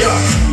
Yeah.